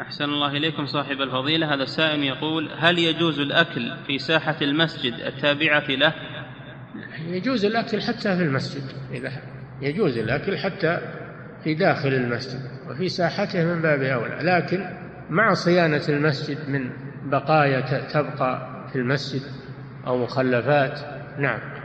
أحسن الله إليكم صاحب الفضيلة. هذا السائل يقول هل يجوز الأكل في ساحة المسجد التابعة له؟ يجوز الأكل حتى في المسجد إذا يجوز الأكل حتى في داخل المسجد وفي ساحته من باب أولى لكن مع صيانة المسجد من بقايا تبقى في المسجد أو مخلفات نعم.